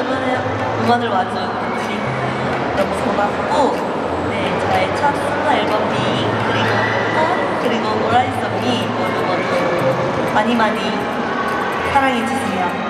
오늘 음원을, 음원을 와준 분들이 너무 고맙고 네, 저의 첫 솔로 앨범 비 그리고 꽃 그리고 오라이썸이 모두 모두 많이 많이 사랑해주세요.